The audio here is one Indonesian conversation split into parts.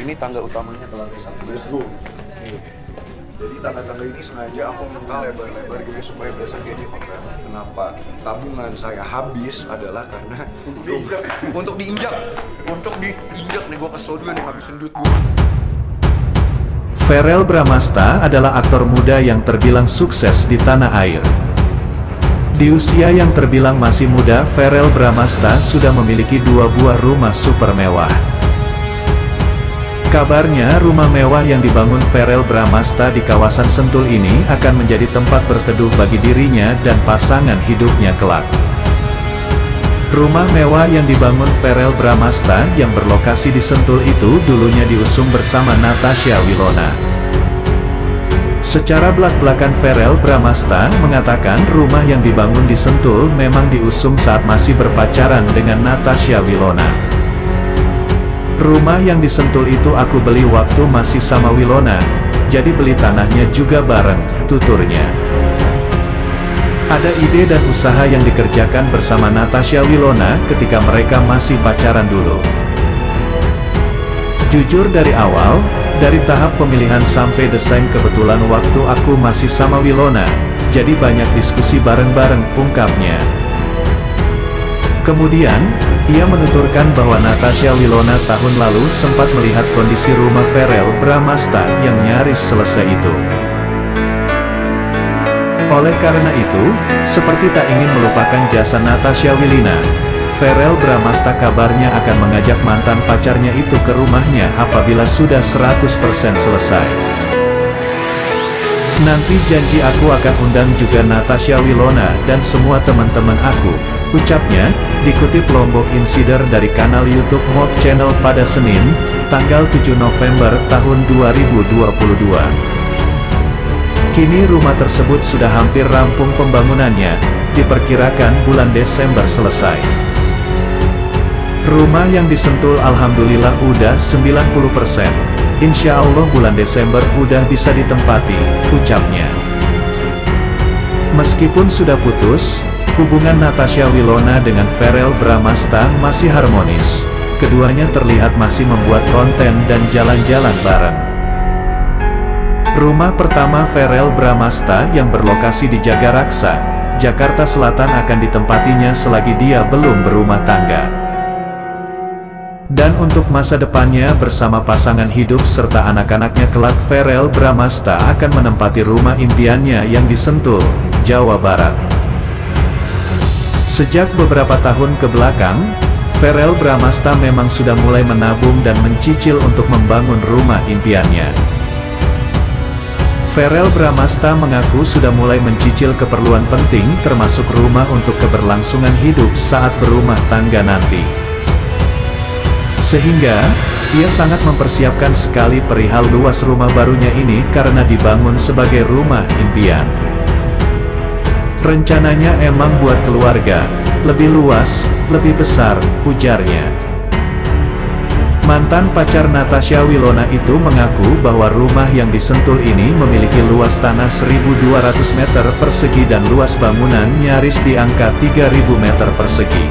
Ini tangga utamanya ke lantai satu. Let's go. Nih. Jadi tangga-tangga ini sengaja aku minta lebar-lebar gitu supaya berasa kayak di hotel. Kenapa? Tabungan saya habis adalah karena untuk, untuk diinjak, untuk diinjak nih gue kesel juga nih ngabisin duit gue. Verel Bramasta adalah aktor muda yang terbilang sukses di tanah air. Di usia yang terbilang masih muda, Verel Bramasta sudah memiliki dua buah rumah super mewah. Kabarnya rumah mewah yang dibangun Verel Bramasta di kawasan Sentul ini akan menjadi tempat berteduh bagi dirinya dan pasangan hidupnya kelak. Rumah mewah yang dibangun Verel Bramasta yang berlokasi di Sentul itu dulunya diusung bersama Natasha Wilona. Secara belak-belakan Verel Bramasta mengatakan rumah yang dibangun di Sentul memang diusung saat masih berpacaran dengan Natasha Wilona. Rumah yang disentul itu aku beli waktu masih sama Wilona, jadi beli tanahnya juga bareng, tuturnya. Ada ide dan usaha yang dikerjakan bersama Natasha Wilona ketika mereka masih pacaran dulu. Jujur dari awal, dari tahap pemilihan sampai desain kebetulan waktu aku masih sama Wilona, jadi banyak diskusi bareng-bareng, ungkapnya. Kemudian, ia menuturkan bahwa Natasha Wilona tahun lalu sempat melihat kondisi rumah Verel Bramasta yang nyaris selesai itu. Oleh karena itu, seperti tak ingin melupakan jasa Natasha Wilina, Verel Bramasta kabarnya akan mengajak mantan pacarnya itu ke rumahnya apabila sudah 100% selesai. Nanti janji aku akan undang juga Natasha Wilona dan semua teman-teman aku, ucapnya, dikutip Lombok Insider dari kanal YouTube Mob Channel pada Senin, tanggal 7 November tahun 2022. Kini rumah tersebut sudah hampir rampung pembangunannya, diperkirakan bulan Desember selesai. Rumah yang disentul Alhamdulillah udah 90%. Insya Allah bulan Desember udah bisa ditempati, ucapnya. Meskipun sudah putus, hubungan Natasha Wilona dengan Verel Bramasta masih harmonis. Keduanya terlihat masih membuat konten dan jalan-jalan bareng. Rumah pertama Verel Bramasta yang berlokasi di Jagaraksa, Jakarta Selatan akan ditempatinya selagi dia belum berumah tangga. Dan untuk masa depannya bersama pasangan hidup serta anak-anaknya kelak Verel Bramasta akan menempati rumah impiannya yang disentul, Jawa Barat. Sejak beberapa tahun ke belakang, Verel Bramasta memang sudah mulai menabung dan mencicil untuk membangun rumah impiannya. Verel Bramasta mengaku sudah mulai mencicil keperluan penting termasuk rumah untuk keberlangsungan hidup saat berumah tangga nanti. Sehingga, ia sangat mempersiapkan sekali perihal luas rumah barunya ini karena dibangun sebagai rumah impian. Rencananya emang buat keluarga, lebih luas, lebih besar, ujarnya. Mantan pacar Natasha Wilona itu mengaku bahwa rumah yang disentul ini memiliki luas tanah 1200 meter persegi dan luas bangunan nyaris di angka 3000 meter persegi.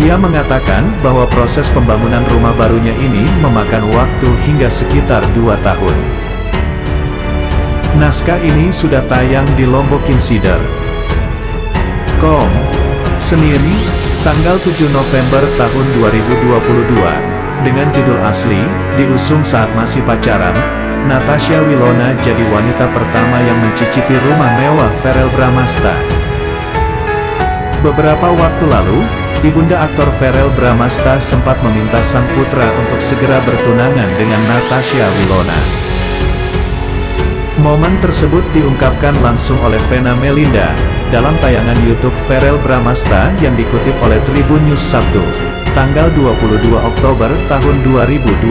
Ia mengatakan bahwa proses pembangunan rumah barunya ini memakan waktu hingga sekitar 2 tahun. Naskah ini sudah tayang di Lombok Insider. Com. Senin, tanggal 7 November tahun 2022, dengan judul asli, diusung saat masih pacaran, Natasha Wilona jadi wanita pertama yang mencicipi rumah mewah Verel Bramasta. Beberapa waktu lalu, Ibunda aktor Verel Bramasta sempat meminta sang putra untuk segera bertunangan dengan Natasha Wilona. Momen tersebut diungkapkan langsung oleh Vena Melinda, dalam tayangan YouTube Verel Bramasta yang dikutip oleh Tribun News Sabtu, tanggal 22 Oktober tahun 2022.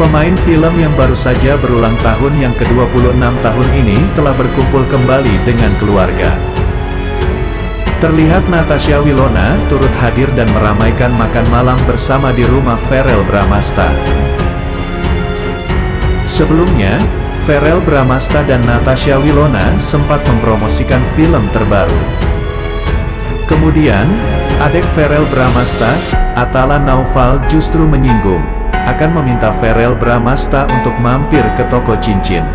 Pemain film yang baru saja berulang tahun yang ke-26 tahun ini telah berkumpul kembali dengan keluarga. Terlihat Natasha Wilona turut hadir dan meramaikan makan malam bersama di rumah Verel Bramasta. Sebelumnya, Verel Bramasta dan Natasha Wilona sempat mempromosikan film terbaru. Kemudian, Adek Ferel Bramasta, Atala Naufal justru menyinggung, akan meminta Ferel Bramasta untuk mampir ke toko cincin.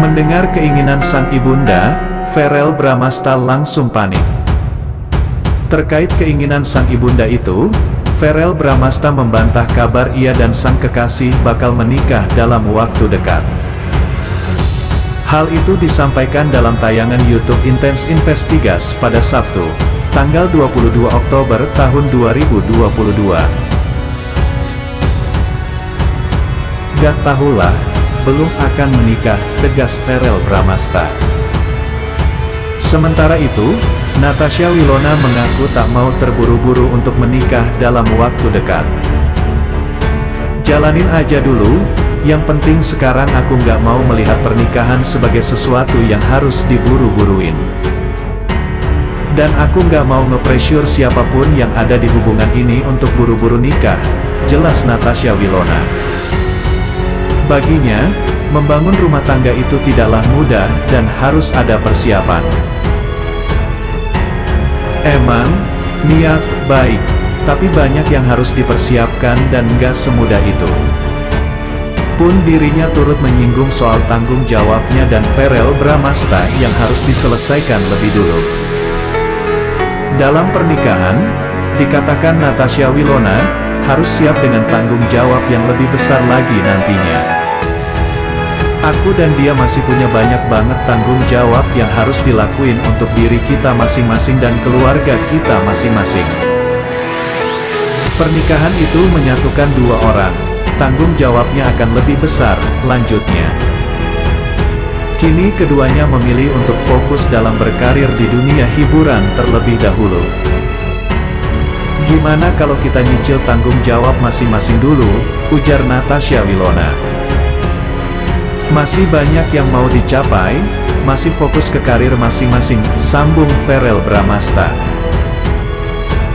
Mendengar keinginan sang ibunda, Ferel Bramasta langsung panik. Terkait keinginan sang ibunda itu, Ferel Bramasta membantah kabar ia dan sang kekasih bakal menikah dalam waktu dekat. Hal itu disampaikan dalam tayangan YouTube Intense Investigas pada Sabtu, tanggal 22 Oktober tahun 2022. Gak tahulah, belum akan menikah, tegas Ferel Bramasta. Sementara itu, Natasha Wilona mengaku tak mau terburu-buru untuk menikah dalam waktu dekat. Jalanin aja dulu, yang penting sekarang aku nggak mau melihat pernikahan sebagai sesuatu yang harus diburu-buruin. Dan aku nggak mau nge-pressure siapa pun yang ada di hubungan ini untuk buru-buru nikah, jelas Natasha Wilona. Baginya, membangun rumah tangga itu tidaklah mudah dan harus ada persiapan. Emang, niat, baik, tapi banyak yang harus dipersiapkan dan nggak semudah itu pun dirinya turut menyinggung soal tanggung jawabnya dan Ferel Bramasta yang harus diselesaikan lebih dulu. Dalam pernikahan, dikatakan Natasha Wilona, harus siap dengan tanggung jawab yang lebih besar lagi nantinya. Aku dan dia masih punya banyak banget tanggung jawab yang harus dilakuin untuk diri kita masing-masing dan keluarga kita masing-masing. Pernikahan itu menyatukan dua orang, tanggung jawabnya akan lebih besar, lanjutnya. Kini keduanya memilih untuk fokus dalam berkarir di dunia hiburan terlebih dahulu. Gimana kalau kita nyicil tanggung jawab masing-masing dulu, ujar Natasha Wilona. Masih banyak yang mau dicapai, masih fokus ke karir masing-masing, sambung Ferel Bramasta.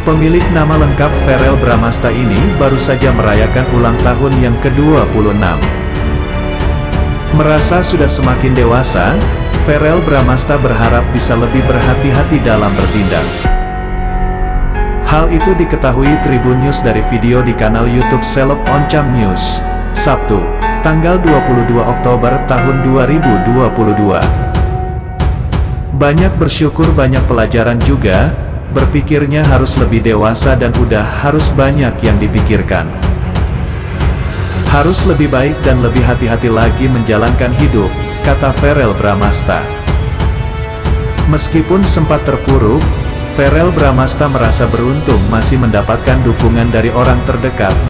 Pemilik nama lengkap Ferel Bramasta ini baru saja merayakan ulang tahun yang ke-26. Merasa sudah semakin dewasa, Ferel Bramasta berharap bisa lebih berhati-hati dalam bertindak. Hal itu diketahui Tribun News dari video di kanal YouTube Seleb Oncam News, Sabtu, tanggal 22 Oktober tahun 2022. Banyak bersyukur banyak pelajaran juga, berpikirnya harus lebih dewasa dan udah harus banyak yang dipikirkan. Harus lebih baik dan lebih hati-hati lagi menjalankan hidup, kata Ferel Bramasta. Meskipun sempat terpuruk, Ferel Bramasta merasa beruntung masih mendapatkan dukungan dari orang terdekat,